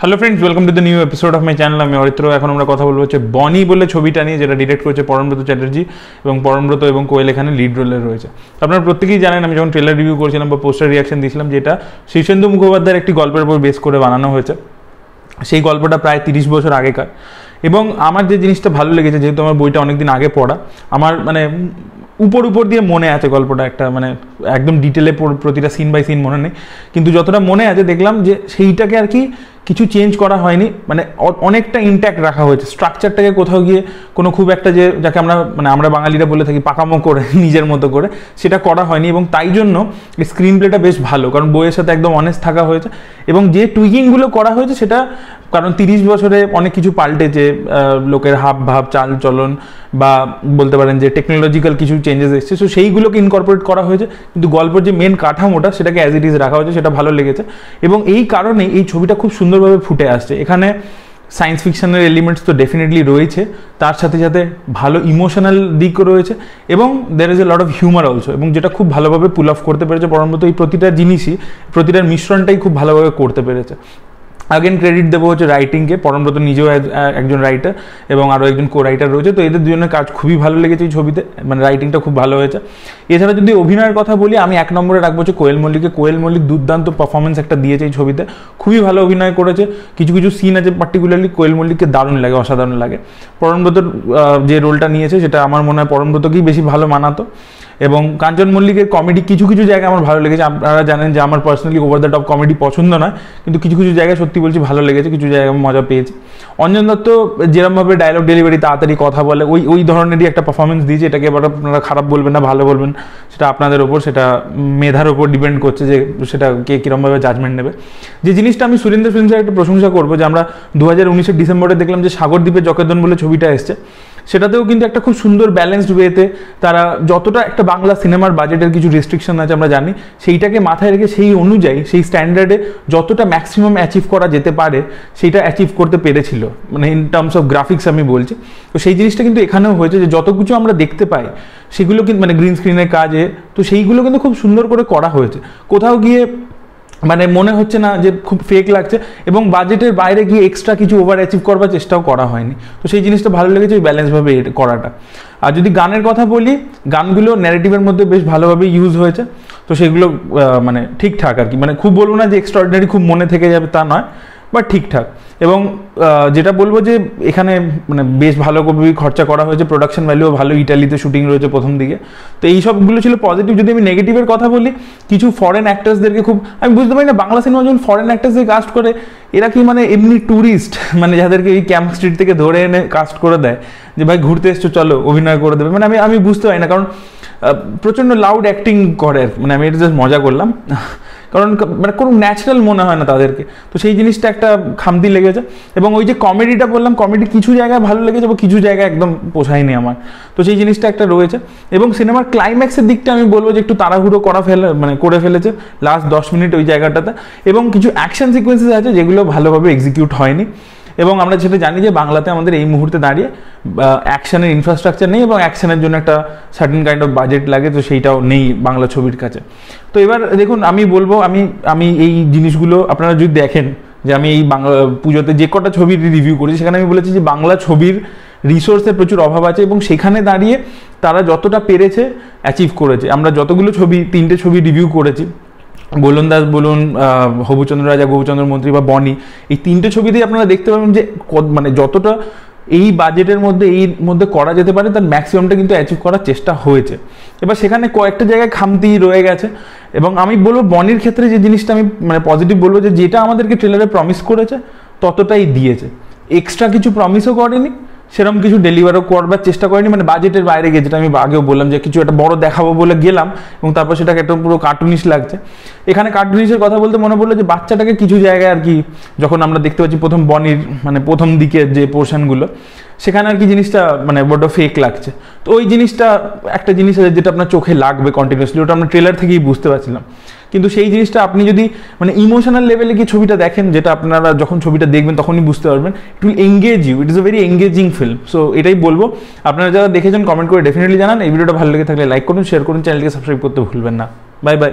Hello friends welcome to the new episode of my channel আমি অরিত্র। এখন আমরা কথা বলব হচ্ছে বনি বলে ছবিটা নিয়ে, যেটা ডিরেক্ট করেছে পরমব্রত চ্যাটার্জি এবং পরমব্রত এবং কোয়েল এখানে লিড রোলে রয়েছে। আপনারা প্রত্যেকেই জানেন, আমি যখন ট্রেলার রিভিউ করেছিলাম বা পোস্টার রিয়াকশন দিয়েছিলাম, যেটা শীর্ষেন্দু মুখোপাধ্যায়ের একটি গল্পের উপর বেস করে বানানো হয়েছে। সেই গল্পটা প্রায় তিরিশ বছর আগেকার। এবং আমার যে জিনিসটা ভালো লেগেছে, যেহেতু আমার বইটা অনেকদিন আগে পড়া, আমার মানে উপর উপর দিয়ে মনে আছে গল্পটা একটা মানে একদম ডিটেলে প্রতিটা সিন বাই সিন মনে নেই। কিন্তু যতটা মনে আছে, দেখলাম যে সেইটাকে আর কি কিছু চেঞ্জ করা হয়নি মানে অনেকটা ইনট্যাক্ট রাখা হয়েছে। স্ট্রাকচারটাকে কোথাও গিয়ে কোনো খুব একটা যে, যাকে আমরা মানে আমরা বাঙালিরা বলে থাকি পাকামো করে, নিজের মতো করে, সেটা করা হয়নি এবং তাই জন্য স্ক্রিন প্লেটা বেশ ভালো, কারণ বইয়ের সাথে একদম অনেস্ট থাকা হয়েছে। এবং যে টুইকিংগুলো করা হয়েছে সেটা, কারণ তিরিশ বছরে অনেক কিছু পাল্টেছে লোকের হাব ভাব চাল চলন বা বলতে পারেন যে টেকনোলজিক্যাল কিছু চেঞ্জেস এসছে সো সেইগুলোকে ইনকর্পোরেট করা হয়েছে। কিন্তু গল্পের যে মেন কাঠামোটা, সেটাকে অ্যাজ ইট ইজ রাখা হয়েছে, সেটা ভালো লেগেছে। এবং এই কারণে এই ছবিটা খুব সুন্দরভাবে ফুটে আসছে। এখানে সায়েন্স ফিকশনের এলিমেন্টস তো ডেফিনেটলি রয়েছে। তার সাথে সাথে ভালো ইমোশনাল দিকও রয়েছে এবং there is a lot of humour also এবং যেটা খুব ভালোভাবে পুল অফ করতে পেরেছে পরমত এই প্রতিটা জিনিসই, প্রতিটার মিশ্রণটাই খুব ভালোভাবে করতে পেরেছে। আগেন ক্রেডিট দেবো হচ্ছে রাইটিংকে পরমব্রত নিজেও এক- একজন রাইটার এবং আরও একজন কো রাইটার রয়েছে। তো এদের দুজনের কাজ খুবই ভালো লেগেছে এই ছবিতে। মানে রাইটিংটা খুব ভালো হয়েছে। এছাড়া যদি অভিনয়ের কথা বলি, আমি এক নম্বরে রাখব হচ্ছে কোয়েল মল্লিককে। কোয়েল মল্লিক দুর্দান্ত পারফরমেন্স একটা দিয়েছে এই ছবিতে। খুবই ভালো অভিনয় করেছে। কিছু কিছু সিন আছে পার্টিকুলারলি কোয়েল মল্লিককে দারুণ লাগে, অসাধারণ লাগে। পরমব্রতর যে রোলটা নিয়েছে, সেটা আমার মনে হয় পরমব্রতকেই বেশি ভালো মানাতো। এবং কাঞ্চন মল্লিকের কমেডি কিছু কিছু জায়গায় আমার ভালো লেগেছে। আপনারা জানেন যে আমার personally over the top comedy পছন্দ নয়, কিন্তু কিছু কিছু জায়গায় সত্যি বলছি ভালো লেগেছে, কিছু জায়গায় আমি মজা পেয়েছি। অঞ্জন দত্ত যেরমভাবে ডায়লগ ডেলিভারি তাড়াতাড়ি কথা বলে, ওই ওই ধরনেরই একটা পারফরমেন্স দিয়েছে, এটাকে এবার আপনারা খারাপ বলবেন না, ভালো বলবেন, সেটা আপনাদের ওপর, সেটা মেধার ওপর ডিপেন্ড করছে যে সেটা কে কীরমভাবে জাজমেন্ট নেবে। যে জিনিসটা আমি সুরেন্দ্র ফিল্মসের একটা প্রশংসা করব, যে আমরা দু হাজার উনিশের ডিসেম্বরে দেখলাম যে সাগরদ্বীপের জকেদন বলে ছবিটা এসছে। সেটাতেও কিন্তু একটা খুব সুন্দর ব্যালেন্সড ওয়েতে তারা যতটা একটা বাংলা সিনেমার বাজেটের কিছু রেস্ট্রিকশন আছে আমরা জানি, সেইটাকে মাথায় রেখে সেই অনুযায়ী, সেই স্ট্যান্ডার্ডে যতটা ম্যাক্সিমাম অ্যাচিভ করা যেতে পারে সেইটা অ্যাচিভ করতে পেরেছিল। মানে ইন টার্মস অফ গ্রাফিক্স আমি বলছি। তো সেই জিনিসটা কিন্তু এখানেও হয়েছে যে যত কিছু আমরা দেখতে পাই, সেগুলো কিন্তু মানে গ্রিন স্ক্রিনের কাজে, তো সেইগুলো কিন্তু খুব সুন্দর করে করা হয়েছে। কোথাও গিয়ে মানে মনে হচ্ছে না যে খুব ফেক লাগছে এবং বাজেটের বাইরে গিয়ে এক্সট্রা কিছু ওভার অ্যাচিভ করবার চেষ্টাও করা হয়নি। তো সেই জিনিসটা ভালো লেগেছে ওই ব্যালেন্সভাবে করাটা। আর যদি গানের কথা বলি, গানগুলো ন্যারেটিভের মধ্যে বেশ ভালোভাবে ইউজ হয়েছে। তো সেগুলো মানে ঠিকঠাক আর কি। মানে খুব বলব না যে এক্সট্রাঅর্ডিনারি খুব মনে থেকে যাবে তা নয় বাট ঠিকঠাক। এবং যেটা বলব যে এখানে মানে বেশ ভালো কবি খরচা করা হয়েছে প্রোডাকশন ভ্যালুও ভালো ইটালিতে শুটিং রয়েছে প্রথম দিকে। তো এই সবগুলো ছিল পজিটিভ যদি আমি নেগেটিভের কথা বলি, কিছু ফরেন অ্যাক্টার্সদেরকে খুব, আমি বুঝতে পারি না, বাংলা সিনেমা যখন ফরেন অ্যাক্টার্সদের কাস্ট করে, এরা কি মানে এমনি ট্যুরিস্ট মানে যাদেরকে এই ক্যাম্প স্ট্রিট থেকে ধরে এনে কাস্ট করে দেয়, যে ভাই ঘুরতে এসছো, চলো, অভিনয় করে দেবে। মানে আমি আমি বুঝতে পারি না, কারণ প্রচণ্ড লাউড অ্যাক্টিং করে। মানে আমি এটা জাস্ট মজা করলাম। কারণ মানে কোনো ন্যাচারাল মনে হয় না তাদেরকে। তো সেই জিনিসটা একটা খামতি লেগেছে। এবং ওই যে কমেডিটা বললাম কমেডি কিছু জায়গায় ভালো লেগেছে বা কিছু জায়গায় একদম পোষায়নি আমার। তো সেই জিনিসটা একটা রয়েছে। এবং সিনেমার ক্লাইম্যাক্সের দিকটা আমি বলব যে একটু তাড়াহুড়ো করা ফেলে মানে করে ফেলেছে লাস্ট দশ মিনিট ওই জায়গাটাতে। এবং কিছু অ্যাকশন সিকোয়েন্সেস আছে যেগুলো ভালোভাবে এক্সিকিউট হয়নি। এবং আমরা যেটা জানি যে বাংলাতে আমাদের এই মুহূর্তে দাঁড়িয়ে অ্যাকশনের ইনফ্রাস্ট্রাকচার নেই এবং অ্যাকশনের জন্য একটা সার্টেন কাইন্ড অফ বাজেট লাগে, তো সেইটাও নেই বাংলা ছবির কাছে। তো এবার দেখুন, আমি বলব, আমি আমি এই জিনিসগুলো আপনারা যদি দেখেন, যে আমি এই বাংলা পুজোতে যে কটা ছবির রিভিউ করেছি, সেখানে আমি বলেছি যে বাংলা ছবির রিসোর্সের প্রচুর অভাব আছে এবং সেখানে দাঁড়িয়ে তারা যতটা পেরেছে অ্যাচিভ করেছে। আমরা যতগুলো ছবি, তিনটে ছবি রিভিউ করেছি দাস বলুন হবুচন্দ্র রাজা গৌচন্দ্র মন্ত্রী বা বনি, এই তিনটে ছবিতেই আপনারা দেখতে পাবেন যে মানে যতটা এই বাজেটের মধ্যে, এই মধ্যে করা যেতে পারে, তার ম্যাক্সিমামটা কিন্তু অ্যাচিভ করার চেষ্টা হয়েছে। এবার সেখানে কয়েকটা জায়গায় খামতি রয়ে গেছে এবং আমি বলব, বনির ক্ষেত্রে যে জিনিসটা আমি মানে পজিটিভ বলব যে যেটা আমাদেরকে ট্রেলারে প্রমিস করেছে, ততটাই দিয়েছে। এক্সট্রা কিছু প্রমিসও করেনি সেরকম কিছু ডেলিভারও করবার চেষ্টা করেনি মানে বাজেটের বাইরে গিয়ে, যেটা আমি আগেও বললাম যে কিছু একটা বড় দেখাবো বলে গেলাম এবং তারপর সেটাকে একটা পুরো কার্টুনিশ লাগছে। এখানে কার্টুনিশের কথা বলতে মনে পড়ল যে বাচ্চাটাকে কিছু জায়গায় আর কি, যখন আমরা দেখতে পাচ্ছি প্রথম বনির মানে প্রথম দিকের যে পোর্শনগুলো সেখানে আর কি জিনিসটা মানে বড্ড ফেক লাগছে। তো ওই জিনিসটা, একটা জিনিস আছে যেটা আপনার চোখে লাগবে কন্টিনিউসলি ওটা আমরা ট্রেলার থেকেই বুঝতে পারছিলাম। কিন্তু সেই জিনিসটা আপনি যদি মানে ইমোশনাল লেভেলে কি ছবিটা দেখেন, যেটা আপনারা যখন ছবিটা দেখবেন তখনই বুঝতে পারবেন it will engage you it is a very engaging film so এটাই বলব। আপনারা যারা দেখেছেন কমেন্ট করে ডেফিনেটলি জানান। এই ভিডিওটা ভালো লেগে থাকলে লাইক করুন শেয়ার করুন চ্যানেলকে সাবস্ক্রাইব করতে ভুলবেন না। Bye bye